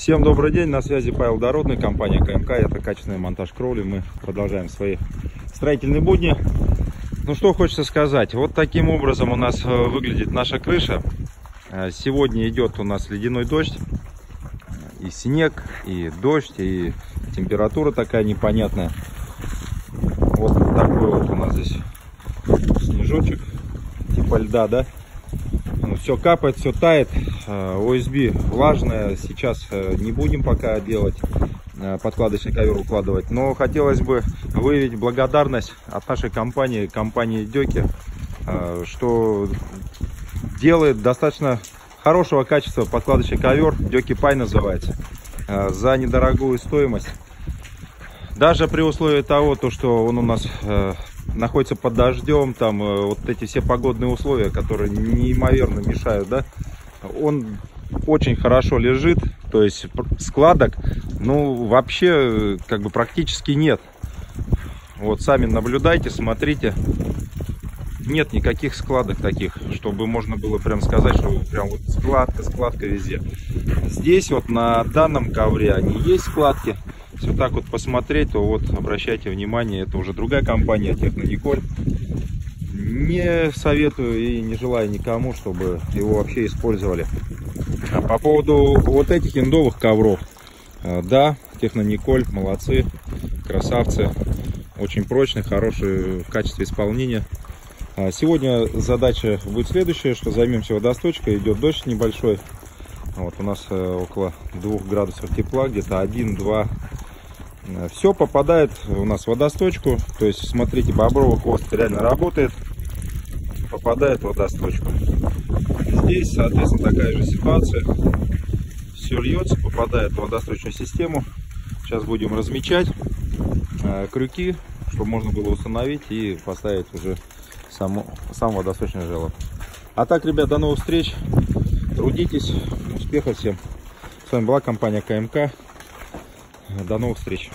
Всем добрый день, на связи Павел Дородный, компания КМК, это качественный монтаж кровли. Мы продолжаем свои строительные будни. Ну что хочется сказать, вот таким образом у нас э, выглядит наша крыша. Э, сегодня идет у нас ледяной дождь, и снег, и дождь, и температура такая непонятная. Вот такой вот у нас здесь снежочек, типа льда, да? Ну, все капает, все тает. ОСБ э, влажная. Сейчас э, не будем пока делать э, подкладочный ковер укладывать. Но хотелось бы выявить благодарность от нашей компании, компании Деки, что делает достаточно хорошего качества подкладочный ковер. Деки Пай называется. За недорогую стоимость. Даже при условии того, то, что он у нас находится под дождем, там э, вот эти все погодные условия, которые неимоверно мешают, да, он очень хорошо лежит, то есть складок, ну, вообще, как бы практически нет. Вот, сами наблюдайте, смотрите. Нет никаких складок таких, чтобы можно было прям сказать, что прям вот складка, складка везде. Здесь вот на данном ковре они есть складки, если так вот посмотреть, то вот обращайте внимание, это уже другая компания, Технониколь. Не советую и не желаю никому, чтобы его вообще использовали. А по поводу вот этих индовых ковров, э, да, Технониколь, молодцы, красавцы, очень прочный, хороший в качестве исполнения. А сегодня задача будет следующая, что займемся водосточкой, идет дождь небольшой. Вот у нас э, около 2 градусов тепла, где-то 1-2 Э, Все попадает у нас в водосточку. То есть, смотрите, бобровый хвост реально работает. Попадает в водосточку. Здесь, соответственно, такая же ситуация. Все льется, попадает в водосточную систему. Сейчас будем размечать э, крюки, чтобы можно было установить и поставить уже само, сам водосточный желоб. А так, ребят, до новых встреч. Трудитесь. Успехов всем. С вами была компания КМК. До новых встреч!